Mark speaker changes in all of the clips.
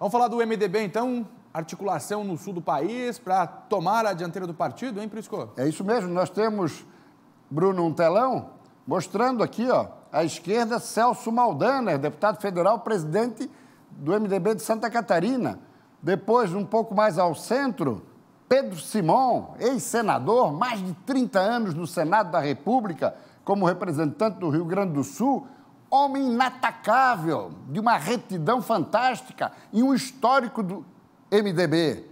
Speaker 1: Vamos falar do MDB, então, articulação no sul do país para tomar a dianteira do partido, hein, Prisco?
Speaker 2: É isso mesmo, nós temos, Bruno, um telão mostrando aqui, ó, à esquerda, Celso Maldaner, deputado federal, presidente do MDB de Santa Catarina. Depois, um pouco mais ao centro, Pedro Simon, ex-senador, mais de 30 anos no Senado da República, como representante do Rio Grande do Sul, homem inatacável, de uma retidão fantástica e um histórico do MDB.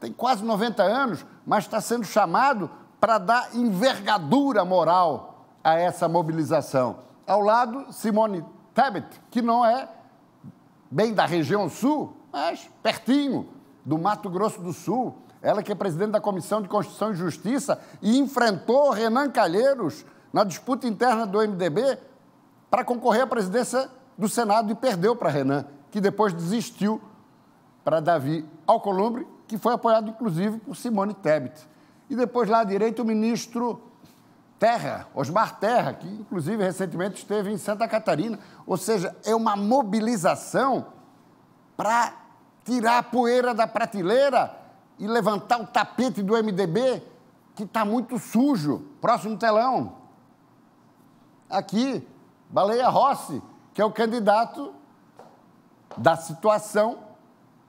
Speaker 2: Tem quase 90 anos, mas está sendo chamado para dar envergadura moral a essa mobilização. Ao lado, Simone Tebet, que não é bem da região sul, mas pertinho do Mato Grosso do Sul. Ela que é presidente da Comissão de Constituição e Justiça e enfrentou Renan Calheiros na disputa interna do MDB para concorrer à presidência do Senado e perdeu para Renan, que depois desistiu para Davi Alcolumbre, que foi apoiado inclusive por Simone Tebet. E depois lá à direita o ministro Terra, Osmar Terra, que inclusive recentemente esteve em Santa Catarina. Ou seja, é uma mobilização para tirar a poeira da prateleira e levantar o tapete do MDB, que está muito sujo. Próximo telão. Aqui, Baleia Rossi, que é o candidato da situação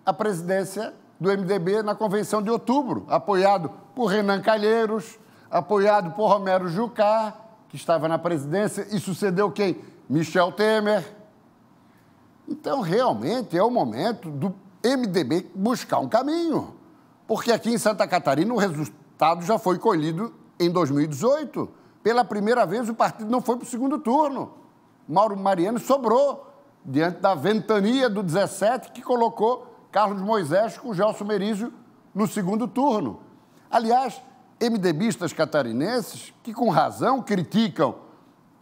Speaker 2: à presidência do MDB na convenção de outubro, apoiado por Renan Calheiros, apoiado por Romero Jucá, que estava na presidência, e sucedeu quem? Michel Temer. Então, realmente, é o momento do MDB buscar um caminho. Porque aqui em Santa Catarina o resultado já foi colhido em 2018. Pela primeira vez o partido não foi para o segundo turno. Mauro Mariano sobrou diante da ventania do 17 que colocou Carlos Moisés com Gelson Merizio no segundo turno. Aliás, MDBistas catarinenses que com razão criticam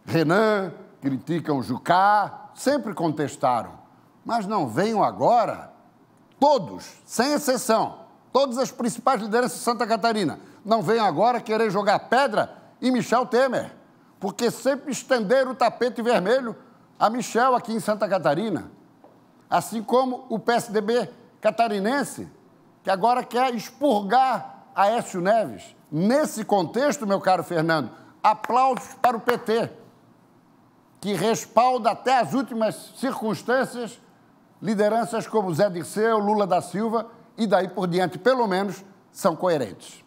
Speaker 2: Renan, criticam Jucá, sempre contestaram. Mas não venham agora, todos, sem exceção, todas as principais lideranças de Santa Catarina, não venham agora querer jogar pedra em Michel Temer, porque sempre estenderam o tapete vermelho a Michel aqui em Santa Catarina. Assim como o PSDB catarinense, que agora quer expurgar Aécio Neves. Nesse contexto, meu caro Fernando, aplausos para o PT, que respalda até as últimas circunstâncias lideranças como Zé Dirceu, Lula da Silva e daí por diante, pelo menos, são coerentes.